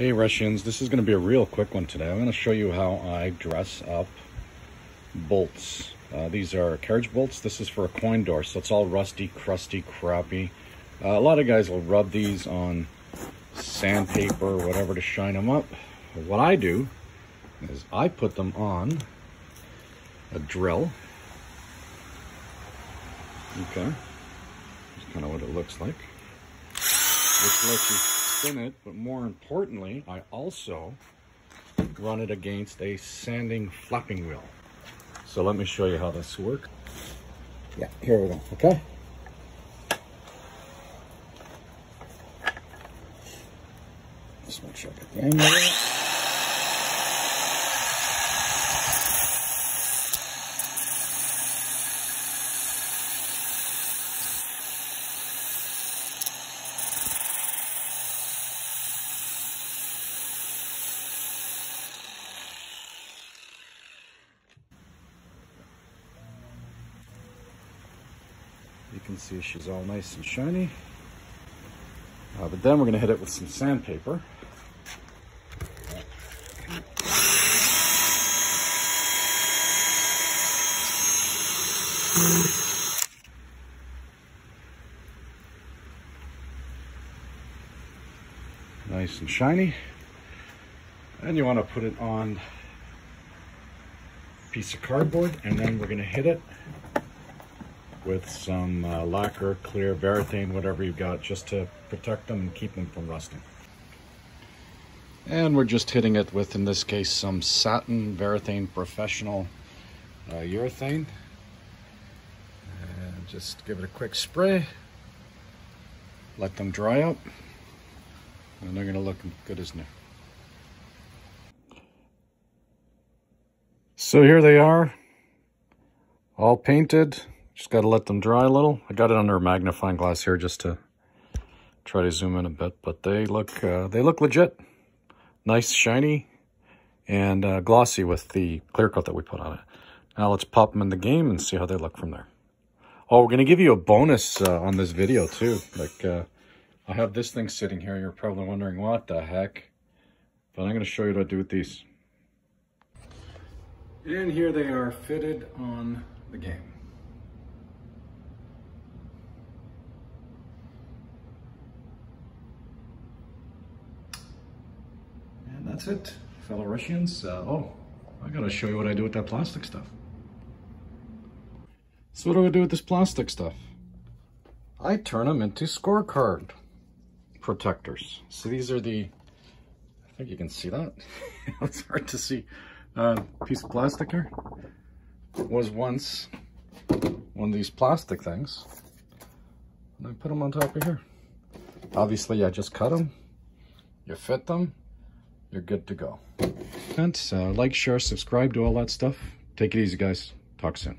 Hey Russians, this is going to be a real quick one today. I'm going to show you how I dress up bolts. Uh, these are carriage bolts. This is for a coin door, so it's all rusty, crusty, crappy. Uh, a lot of guys will rub these on sandpaper or whatever to shine them up. What I do is I put them on a drill. Okay, that's kind of what it looks like. Lets you spin it, but more importantly, I also run it against a sanding flapping wheel. So let me show you how this works. Yeah, here we go, okay? Just make sure I get the angle. You can see she's all nice and shiny. Uh, but then we're going to hit it with some sandpaper. Nice and shiny. And you want to put it on a piece of cardboard and then we're going to hit it with some uh, lacquer, clear, Varathane, whatever you've got, just to protect them and keep them from rusting. And we're just hitting it with, in this case, some satin Varathane Professional uh, urethane. And just give it a quick spray. Let them dry up. And they're going to look good as new. So here they are, all painted. Just got to let them dry a little. I got it under a magnifying glass here just to try to zoom in a bit, but they look uh, they look legit. Nice, shiny, and uh, glossy with the clear coat that we put on it. Now let's pop them in the game and see how they look from there. Oh, we're going to give you a bonus uh, on this video too. Like, uh, I have this thing sitting here. You're probably wondering what the heck. But I'm going to show you what I do with these. And here they are fitted on the game. That's it, fellow Russians. Uh, oh, I gotta show you what I do with that plastic stuff. So what do I do with this plastic stuff? I turn them into scorecard protectors. So these are the, I think you can see that. it's hard to see. Uh, piece of plastic here was once one of these plastic things. And I put them on top of here. Obviously, I just cut them. You fit them you're good to go. And uh, like, share, subscribe, do all that stuff. Take it easy, guys. Talk soon.